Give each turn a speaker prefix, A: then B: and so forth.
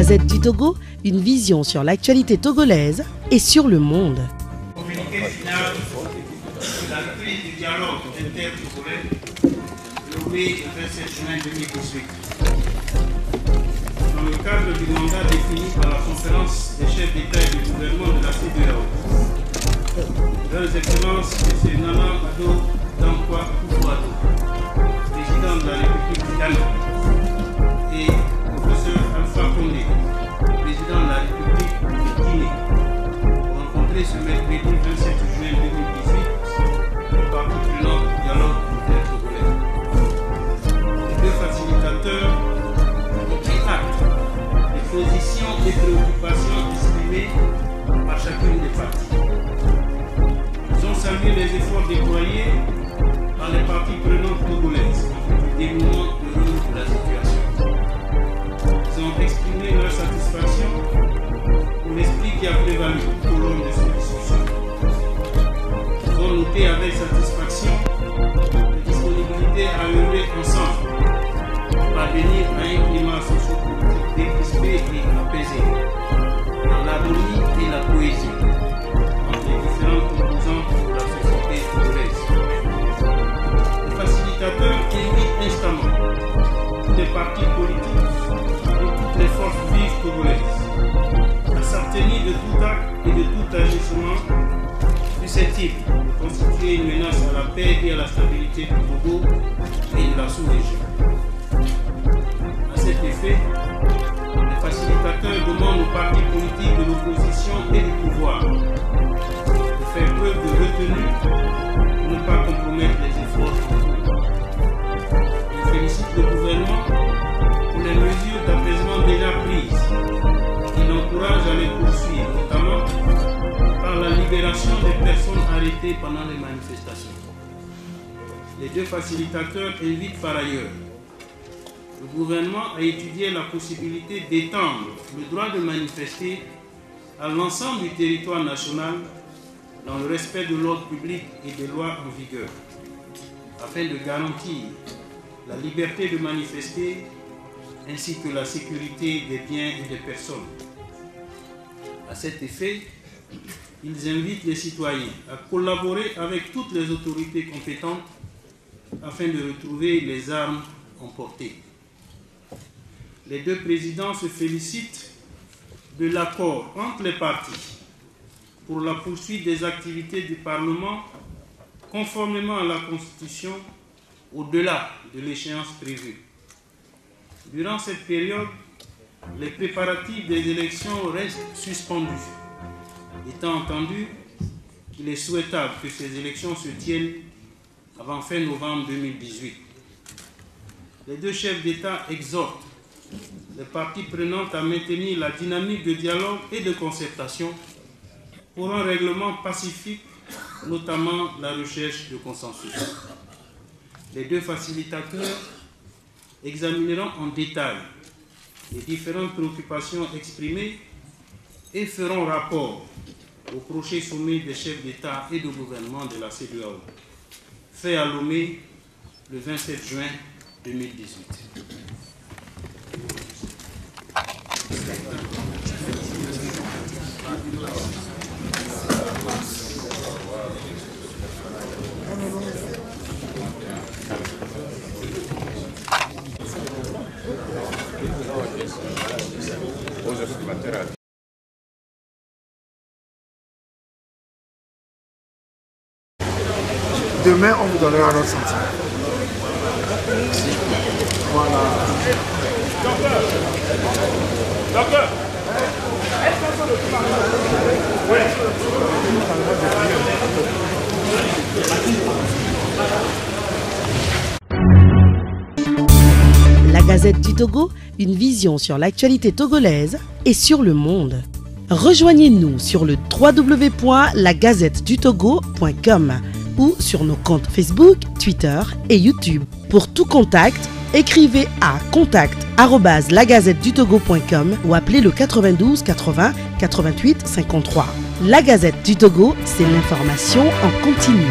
A: Gazette du Togo, une vision sur l'actualité togolaise et sur le monde.
B: Communiqué final la du dialogue inter-togolais nommé le 27 juin 2018. Dans le cadre du mandat défini par la conférence des chefs d'État et de gouvernement de la CEDEAO, Leurs Excellences M. Nana Ado Dankwa Kufuado, président de la République du Ghana, rencontré ce mercredi 27 juin 2018 le prenant du dialogue inter-togolais. Les deux facilitateurs ont pris acte des positions et préoccupations exprimées par chacune des parties. Ils ont salué les efforts déployés par les parties prenantes togolaises en dénouement heureux de la situation. Ils ont exprimé leur satisfaction pour l'esprit qui a prévalu au long de discussion. Avec satisfaction la disponibilité à œuvrer ensemble pour parvenir à un climat sociopolitique décrispé et apaisé, dans l'harmonie et la cohésion entre les différentes composantes de la société togolaise. Les facilitateurs invitent instamment tous les partis politiques et toutes les forces vives togolaises à s'abstenir de tout acte et de tout agissement susceptible de constituer une menace à la paix et à la stabilité du Togo des personnes arrêtées pendant les manifestations. Les deux facilitateurs invitent par ailleurs le gouvernement à étudier la possibilité d'étendre le droit de manifester à l'ensemble du territoire national dans le respect de l'ordre public et des lois en vigueur, afin de garantir la liberté de manifester ainsi que la sécurité des biens et des personnes. À cet effet, ils invitent les citoyens à collaborer avec toutes les autorités compétentes afin de retrouver les armes emportées. Les deux présidents se félicitent de l'accord entre les partis pour la poursuite des activités du Parlement conformément à la Constitution au-delà de l'échéance prévue. Durant cette période, les préparatifs des élections restent suspendus, étant entendu qu'il est souhaitable que ces élections se tiennent avant fin novembre 2018. Les deux chefs d'État exhortent les parties prenantes à maintenir la dynamique de dialogue et de concertation pour un règlement pacifique, notamment la recherche de consensus. Les deux facilitateurs examineront en détail les différentes préoccupations exprimées et feront rapport au prochain sommet des chefs d'État et de gouvernement de la CEDEAO, fait à Lomé le 27 juin 2018.
C: Demain, on vous donnera notre sentiment. Voilà.
A: La Gazette du Togo, une vision sur l'actualité togolaise et sur le monde. Rejoignez-nous sur le www.lagazettedutogo.com ou sur nos comptes Facebook, Twitter et YouTube. Pour tout contact, écrivez à contact@lagazettedutogo.com ou appelez le 92 80 88 53. La Gazette du Togo, c'est l'information en continu.